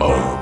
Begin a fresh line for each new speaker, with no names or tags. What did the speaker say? Boom.